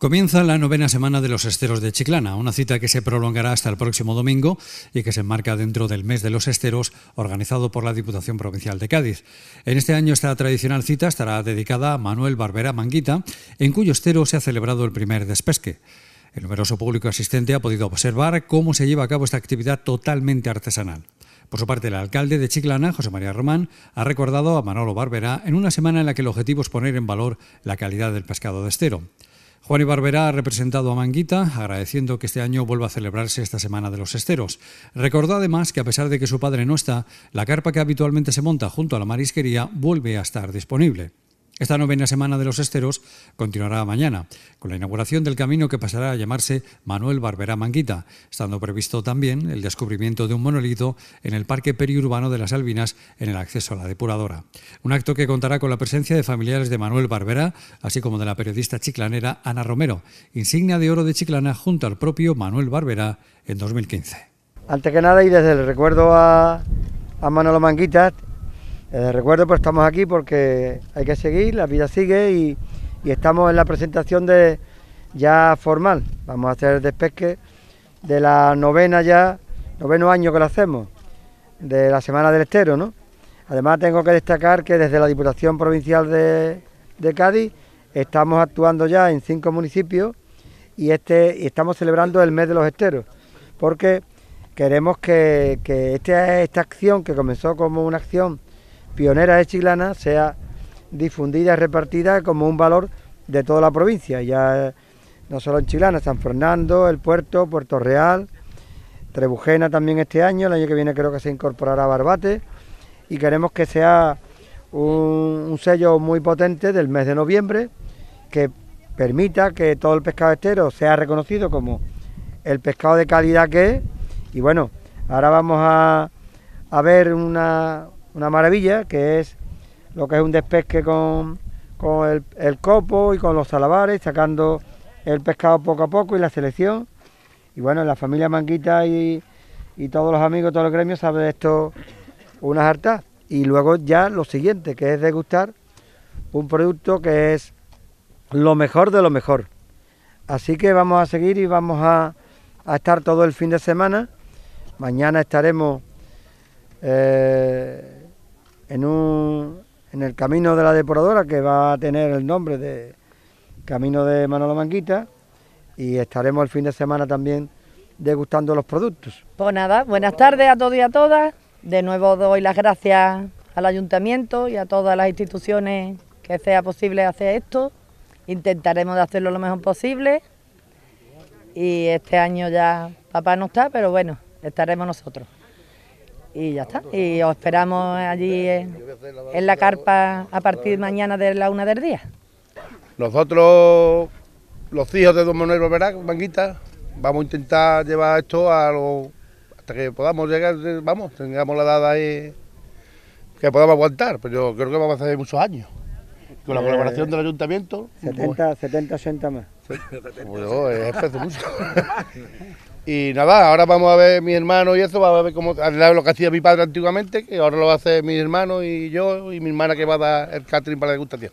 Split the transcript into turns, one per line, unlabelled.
Comienza la novena semana de los esteros de Chiclana, una cita que se prolongará hasta el próximo domingo y que se enmarca dentro del mes de los esteros organizado por la Diputación Provincial de Cádiz. En este año esta tradicional cita estará dedicada a Manuel Barbera Manguita, en cuyo estero se ha celebrado el primer despesque. El numeroso público asistente ha podido observar cómo se lleva a cabo esta actividad totalmente artesanal. Por su parte, el alcalde de Chiclana, José María Román, ha recordado a Manolo Barbera en una semana en la que el objetivo es poner en valor la calidad del pescado de estero. Juan y Barberá ha representado a Manguita, agradeciendo que este año vuelva a celebrarse esta Semana de los Esteros. Recordó además que a pesar de que su padre no está, la carpa que habitualmente se monta junto a la marisquería vuelve a estar disponible. Esta novena semana de los esteros continuará mañana, con la inauguración del camino que pasará a llamarse Manuel Barberá Manguita, estando previsto también el descubrimiento de un monolito en el Parque Periurbano de las Albinas en el acceso a la depuradora. Un acto que contará con la presencia de familiares de Manuel Barberá, así como de la periodista chiclanera Ana Romero, insignia de oro de Chiclana junto al propio Manuel Barberá en 2015.
Antes que nada y desde el recuerdo a, Manolo Manguita, eh, recuerdo, pues estamos aquí porque hay que seguir, la vida sigue y, estamos en la presentación de ya formal. Vamos a hacer el despesque de la novena ya, noveno año que lo hacemos, de la Semana del Estero, ¿no? Además tengo que destacar que desde la Diputación Provincial de, Cádiz estamos actuando ya en cinco municipios y, este, y estamos celebrando el mes de los esteros, porque queremos que, que este, esta acción que comenzó como una acción pionera de Chiclana sea difundida y repartida como un valor de toda la provincia, ya no solo en Chiclana, San Fernando, el puerto, Puerto Real, Trebujena también este año, el año que viene creo que se incorporará Barbate y queremos que sea un, sello muy potente del mes de noviembre que permita que todo el pescado estero sea reconocido como el pescado de calidad que es. Y bueno, ahora vamos a, a ver una, una maravilla, que es lo que es un despesque con, con el, copo y con los salabares, sacando el pescado poco a poco y la selección. Y bueno, la familia Manguita y, y todos los amigos, todos los gremios saben esto unas hartas. Y luego ya lo siguiente, que es degustar un producto que es lo mejor de lo mejor. Así que vamos a seguir y vamos a, a estar todo el fin de semana. Mañana estaremos eh, en, un, en el camino de la depuradora que va a tener el nombre de Camino de Manolo Manguita y estaremos el fin de semana también degustando los productos.
Pues nada, buenas tardes a todos y a todas. De nuevo doy las gracias al ayuntamiento y a todas las instituciones que sea posible hacer esto. Intentaremos de hacerlo lo mejor posible. Y este año ya papá no está, pero bueno, estaremos nosotros y ya está. Y os esperamos allí en, la carpa a partir de mañana de la una del día.
Nosotros, los hijos de don Manuel Barberá, Manguita, vamos a intentar llevar esto a lo, hasta que podamos llegar, vamos, tengamos la edad ahí que podamos aguantar, pero yo creo que vamos a hacer muchos años. Con la colaboración del ayuntamiento.
70, 70 80 más.
Mucho. Y nada, ahora vamos a ver mi hermano y eso, vamos a ver cómo lo que hacía mi padre antiguamente, que ahora lo hacer mi hermano y yo y mi hermana que va a dar el catering para la degustación.